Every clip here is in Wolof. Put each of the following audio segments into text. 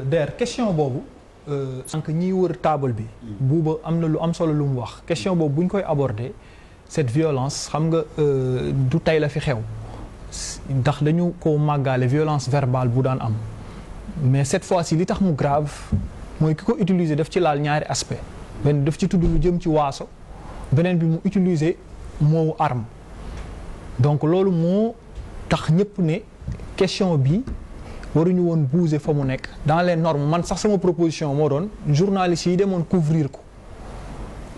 der question boobu euh, sànq ñiy wër taabal bi mm. buuba am na lu am solo lu mu wax question boobu bu ñu koy aborder cette violence xam nga euh, du tey la fi xew ndax dañu ko màggaale violence verbale bu daan am mais cette fois si li tax mu grave mooy ki ko utiliser daf ci laal ñaari aspect benn daf ci tudd lu jëm ci waaso beneen bi mu utiliser moowu arme donc loolu moo tax ñëpp ne question bi waruñu woon bouger fa mu nekk dans les normes man sax sama proposition moo doon journalistes yi demoon couvrir ko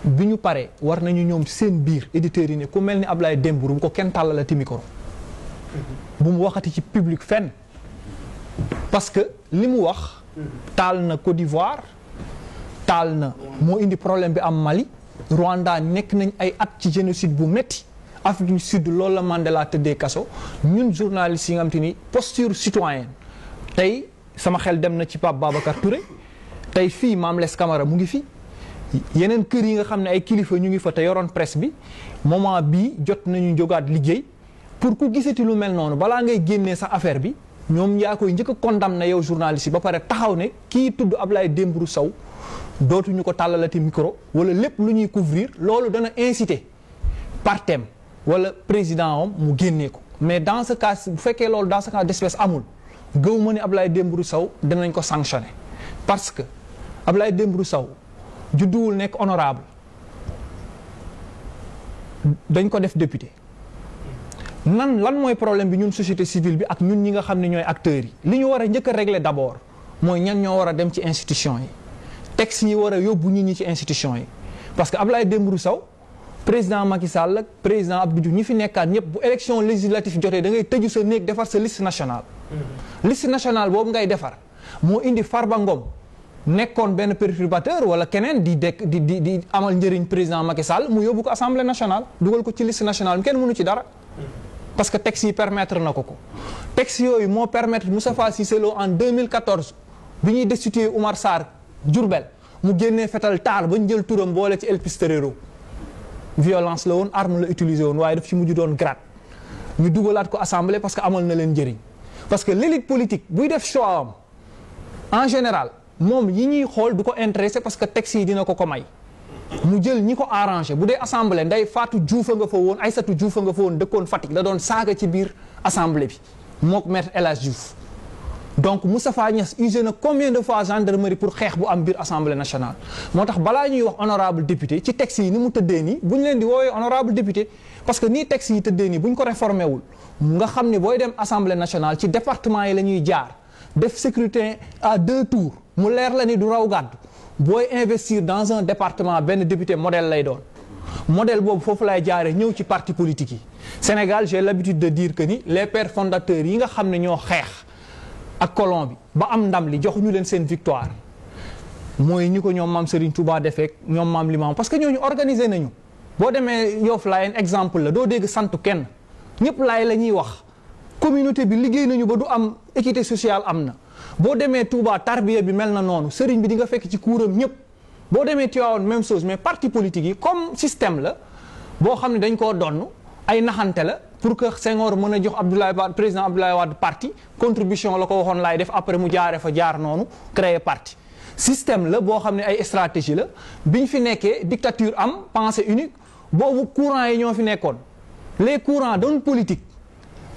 bi ñu paree war nañu ñoom seen biir éditeurs yi ne ku mel ni Ablaye Dembour bu ko kenn tàllalati micro bu mu waxati ci public fenn parce que li mu wax taal na Côte d'Ivoire taal na moo indi problème bi am Mali Rwanda nekk nañ ay at ci génocide bu métti Afrique du Sud loolu la Mandela tëddee kaso ñun journalistes yi nga xam te ni posture citoyenne tey sama xel dem na ci Pape Babacar Touré tey fii Mame Less Camara mu ngi fi yeneen kër yi nga xam ne ay kilifa ñu ngi fa te yoroon presse bi moment bii jot nañu jógaat liggéey pour ku gisati lu mel noonu balaa ngay génnee sa affaire bi ñoom yaa koy njëkk a condamné yow journaliste yi ba pare taxaw ne kii tudd Ablaye Dembourou Sow dootuñu ko tàllalati micro wala lépp lu ñuy couvrir loolu dana inciter partem wala président am mu génnee ko mais dans ce cas bu fekkee loolu dans ce cas d'espèce amul gëw ma ne Ablaye Dembourou Sow danañ ko sanctionner parce que Ablaye Dembourou Sow judduwul nekk honorable dañ ko def député nan lan mooy problème bi ñun société civile bi ak ñun ñi nga xam ne ñooy acteurs yi li ñu war a njëkk a régler d'abord mooy ñan ñoo war a dem ci institution yi texte yi war a yóbbu nit ñi ci institution yi parce que Abdoulaye Dembourou Sow président Macky Sall ak président Abdou Diouf ñi fi nekkaat ñëpp bu élection législative jotee da ngay tëju sa néeg defar sa liste nationale. Mm-hmm. liste nationale boobu ngay defar. moo indi Farba Ngom nekkoon benn perturbateur wala keneen di dekk di di di amal njëriñ président Macky Sall mu yóbbu ko assemblée nationale dugal ko ci liste nationale bi kenn mënu ci dara. parce que texte yi permettre na ko ko. texte yooyu moo permettre Moustapha Cissé Lo en 2014 bi ñuy destituer Oumar Sarr Diourbel mu génnee fetal taal ba ñu jël turam boole ci El Pistolero violence la woon arme la utiliser woon waaye daf ci mujj doon grade ñu dugalaat ko assemblée parce que amal na leen njëriñ parce que l'élite politique buy def choix am en général moom yi ñuy xool du ko intéressé parce que texte yi dina ko ko may mu jël ñi ko arrangé bu dee assemblée nday Fatou Diouf a nga fa woon Aïssatou Diouf a nga fa woon dëkkoon Fatick da doon saaga ci biir assemblée bi mook maître El Hadj Diouf donc Moustapha Niass usé na combien de fois gendarmerie pour xeex bu am biir assemblée nationale moo tax balaa ñuy wax honorable député ci texte yi ni mu tëddee nii bu ñu leen di woowee honorable député parce que nii texte yi tëddee nii bu ñu ko réformé wul nga xam ne booy dem assemblée nationale ci département yi la ñuy jaar def sécurité à deux tours mu leer la ni du raw gàddu booy investir dans un département benn député modèle lay doon modèle boobu foofu lay jaare ñëw ci parti politique yi Sénégal j'ai l'habitude de dire que ni les pères fondateurs yi nga xam ne ñoo xeex ak colon bi ba am ndam li joxuñu leen seen victoire mooy ñi ko ñoom maam Serigne Touba defeek ñoom maam Limam parce que ñooñu organiser nañu boo demee Yoff Layeen exemple la doo dégg santu kenn ñëpp laay la ñuy wax communauté bi liggéey nañu ba du am équité sociale am na boo demee Touba tarbiya bi mel na noonu sëriñ bi di nga fekk ci kuuram ñëpp boo demee Tivaouane même chose mais parti politique yi comme système la boo xam ne dañ koo donn ay naxante la pour que Senghor mën a jox Abdoulaye Wade président Abdoulaye Wade parti contribution la ko waxoon laay def après mu jaaree fa jaar noonu créer parti système la boo xam ne ay stratégie la biñ fi nekkee dictature am pensée unique boobu courant yi ñoo fi nekkoon les courants doon politique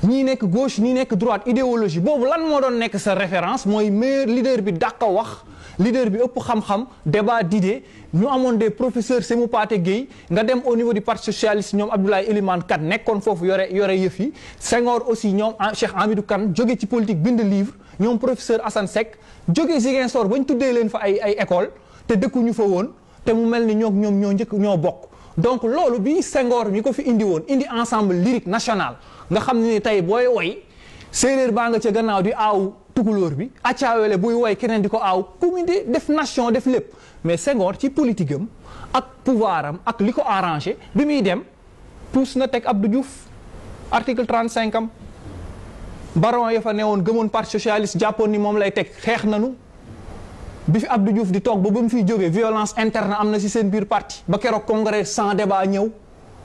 ñii nekk gauche ñii nekk droite idéologie boobu lan moo doon nekk sa référence mooy meilleur leader bi dàq wax leader bi ëpp xam-xam débat d'idées ñu amoon des professeurs Sémou Pathé Guèye nga dem au niveau du parti socialiste ñoom Abdoulaye Elimane Kane nekkoon foofu yore yore yëf yi Senghor aussi ñoom ah, Cheikh Hamidou Kane jóge ci politique bind livre ñoom professeur Assane Seck jóge Ziguinchor ba ñu tuddee leen fa ay ay école te dëkkuñu fa woon te mu mel ni ñoo ñoom ñoo njëkk ñoo bokk donc loolu bi Senghor mi ko fi indi woon indi ensemble lyrique national nga xam ne tey booy woy séeréer baa nga ca gannaaw di aaw tukulóor bi accaawele buy woy keneen di ko aaw commune de def nation def lépp mais Senghor ci politique am ak pouvoir am ak li ko arrangé bi muy dem puus na teg Abdou Diouf article 35 am baron ya fa newoon gëmoon parti socialiste jàppoon ni moom lay teg xeex nanu bi fi Abdou Diouf di toog ba ba mu fiy jógee violence interne am na si seen biir parti ba keroog congrès sans débat ñëw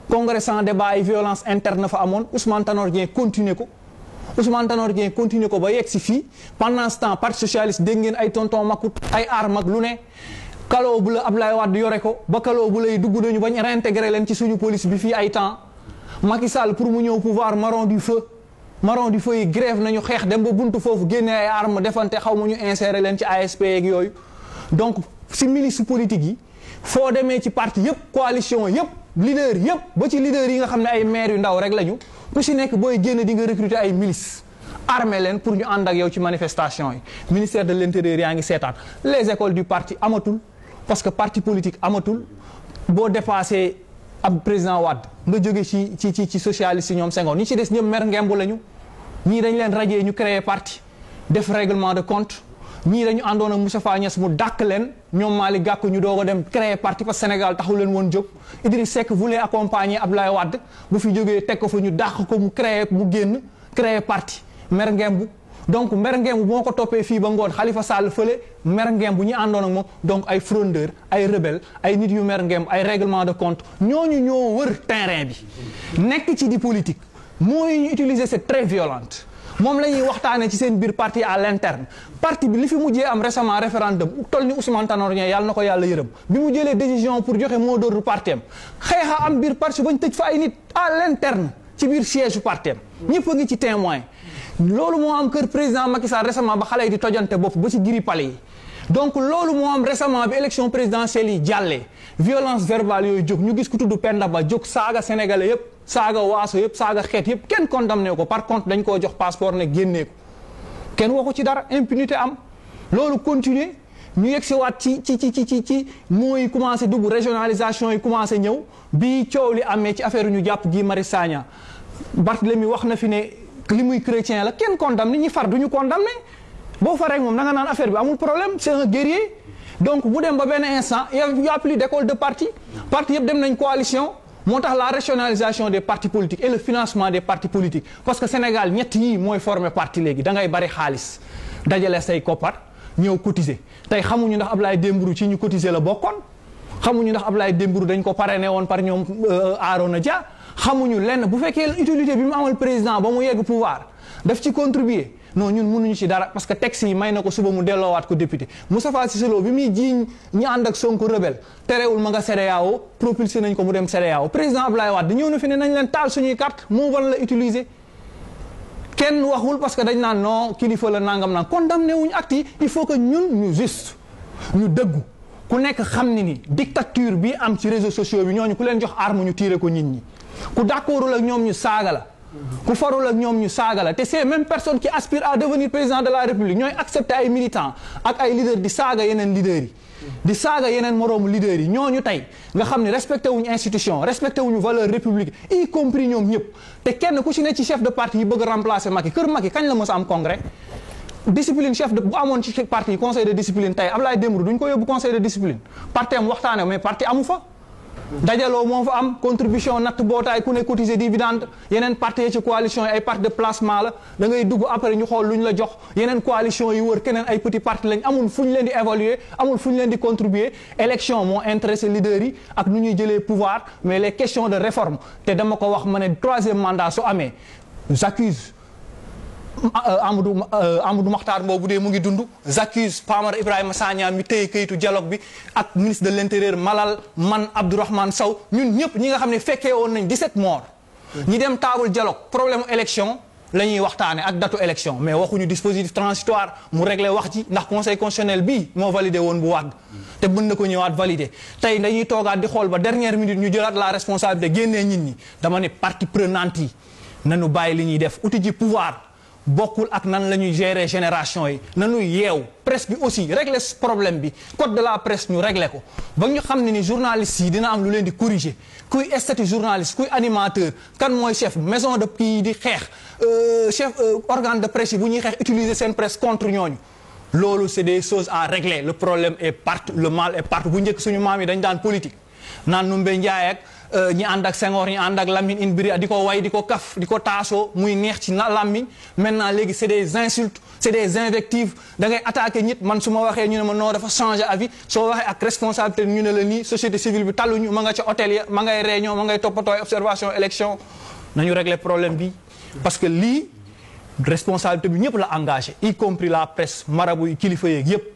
congrès sans débat yi violence interne fa amoon Ousmane Tanor Dieng continuer ko Ousmane Tanor Dieng continuer ko ba yegg si fii pendant ce temps parti socialiste dégg ngeen ay tonton makut ay aar mag lu ne kaloo bu la Abdoulaye Wade yore ko ba kaloo bu lay dugg nañu bañ réintégré leen ci suñu police bi fii ay temps Macky Sall pour mu ñëw pouvoir marron du feu marron du feu yi grève nañu xeex dem ba buntu foofu génne ay armes defante xaw ma ñu insérer leen ci ASP yeeg yooyu donc si milice politique yi. foo demee ci parti yëpp coalition yëpp leader yëpp ba ci leader yi nga xam ne ay maire yu ndaw rek lañu ku si nekk booy génn di nga recruter ay milices armé leen pour ñu ànd ak yow ci manifestation yi ministère de l'intérieur yaa ngi seetaan les écoles du parti amatul parce que parti politique amatul boo dépassé ab président Wade nga jóge ci ci ci ci socialiste yi ñoom Senghor ñi ci des ñëpp mer ngemb lañu ñii dañ leen rajee ñu créer parti def règlement de compte ñii dañu àndoon ak Moustapha Niass mu dàq leen ñoom Mali Gakou ñu doog a dem créer parti parce que Sénégal taxu leen woon jóg Idriss Seck voulait accompagner Abdoulaye Wade bu fi jógee teg ko fa ñu dàq ko mu créer mu génn créer parti mer ngemb donc mer ngemb bu ma ko toppee fii ba ngoon Khalifa Sall fële mer ngemb bu ñu àndoon ak moom donc ay frondeur ay rebelle ay nit yu mer ngemb ay règlement de compte ñooñu ñoo wër terrain bi nekk ci di politique mots yi ñu utiliser c'est très violente moom la ñuy waxtaanee ci seen biir parti à l'interne parti bi li fi mujjee am récemment référendum toll ni Ousmane Tanor Dieng yàlla na ko yàlla yërëm bi mu jëlee décision pour joxe mot d'ordre parti am xeexa am biir parti bañ tëj fa ay nit à l'interne ci biir siège parti am ñëpp a ngi ci témoin loolu moo am kër président Macky Sall récemment ba xale yi di tojante bopp ba ci giri pale yi donc loolu moo am récemment bi élection présidentielle yi jàllee violence verbale yooyu jóg ñu gis ku tudd Penda Ba jóg saaga sénégalais yépp saaga waaso yëpp saaga xeet yëpp kenn condamné ko par contre dañ koo jox passeport ne génnee ko kenn waxu ci dara impunité am loolu continuer ñu yegg si waat ci ci ci ci ci mooy commencé dugg régionalisation yi commencé ñëw bi coow li amee ci affaire ñu jàpp Guy Marius Sagna Barthélemy wax na fi ne li muy chrétien la kenn condamné ñi far du ñu condamné boo fa rek moom na nga naan affaire bi amul problème c'est un guerrier donc bu dem ba benn instant y a plus d'école de parti parti yëpp dem nañ coalition moo tax la rationalisation des partis politiques et le financement des partis politiques parce que Sénégal ñett yii mooy former parti léegi da ngay bari xaalis dajale say koppar ñëw cotiser tey xamuñu ndax Ablaye Dembourou ci ñu cotiser la bokkoon xamuñu ndax Ablaye Dembourou dañ ko parrainé woon par ñoom euh, Arona Dia xamuñu lenn bu fekkee utilité bi mu amal président ba mu yegg pouvoir daf ci contribuer non ñun mënuñu ci dara parce que texte yi may na ko suba mu delloowaat ko député Moustapha Cissé Lo bi muy jiiñ ñi ànd ak Sonko rebelle terewul ma nga CEDEAO propulsé nañ ko mu dem CEDEAO président Abdoulaye Wade ñëw na fi ne nañ leen taal suñuy carte moo ban la utiliser kenn waxul parce que dañ naan non kilifa la nangam naan condamné wuñu acte yi il faut que ñun ñu juste ñu dëggu ku nekk xam ni ni dictature bi am ci réseaux sociaux bi ñooñu ku leen jox arme ñu tiire ko nit ñi ku d'accordul ak ñoom ñu saaga la ku farul ak ñoom ñu saaga la te ces mêmes personnes qui aspirent à devenir président de la république ñooy accepter ay militants ak ay leaders di saaga yeneen leaders yi di saaga yeneen moroomu leader yi ñooñu tey nga xam ne respecté wuñu institution respecté wuñu valeur république y compris ñoom ñëpp te kenn ku ci ne ci chef de parti yi bëgg remplacer Macky kër Macky kañ la mës a am congrès discipline chef de bu amoon ci parti conseil de discipline tey Ablaye Dembourou duñ ko yóbbu conseil de discipline parti am waxtaane mais parti amu fa dajaloo moo fa am contribution natt bootaay ku ne cotiser dividende yeneen parti ci coalition yi ay parti de placement la da ngay dugg après ñu xool lu ñu la jox yeneen coalition yi wër keneen ay petit parti lañ amul fu ñu leen di évaluer amul fu ñu leen di contribuer élection moo intéressé leaders yi ak nu ñuy jëlee pouvoir mais les questions de réforme te dama ko wax ma ne troisième mandat su amee j'accuse Euh, Amadou euh, Amadou Makhtar Mbow bu dee mu ngi dund j'accuse Pamara Ibrahima Sagna mi téye kayitu dialogue bi ak ministre de l'intérieur Malal man Abdourahmane Sow ñun ñëpp ñi nga xam ne fekkee woon nañ 17 morts. ñi dem table dialogue problème élection la ñuy waxtaane ak datu élection mais waxuñu dispositif transitoire mu réglé wax ci ndax conseil constitutionnel bii moo validé woon bu wàdd te mën na ko ñëwaat validé tey dañuy toogaat di xool ba dernière minute ñu jëlaat la responsabilité génnee nit ñi dama ne partie prenante yi nanu bàyyi li ñuy def uti ji pouvoir bokkul ak nan la ñuy gérer génération yi nanu yeew presse bi aussi régler ce problème bi code de la presse ñu régler ko ba ñu xam ne ni journaliste yi dina am lu leen di corriger kuy statut journaliste kuy animateur kan mooy chef maison de kii di xeex euh, chef euh, organe de presse yi bu ñuy xeex utiliser seen presse contre ñooñu loolu c'est des choses à régler le problème est partout le mal est partout bu njëkk suñu maam yi dañ daan politique naan Numbe Njaay ak euh, ñi ànd ak Senghor ñi ànd ak Lamine in biri di ko way di ko kaf di ko taasoo muy neex ci na làmmiñ maintenant léegi c'est des insultes c'est des invectives da ngay attaquer nit man su ma waxee ñu ne ma non dafa changer avis soo waxee ak responsabilité ñu ne la nii société civile bi taluñu ma nga ca hôtel ya ma ngay réunion ma ngay toppatooy observation élection nañu régler problème bi parce que lii responsabilité bi ñëpp la engagé y compris la presse marabu yi kilifa yeeg yëpp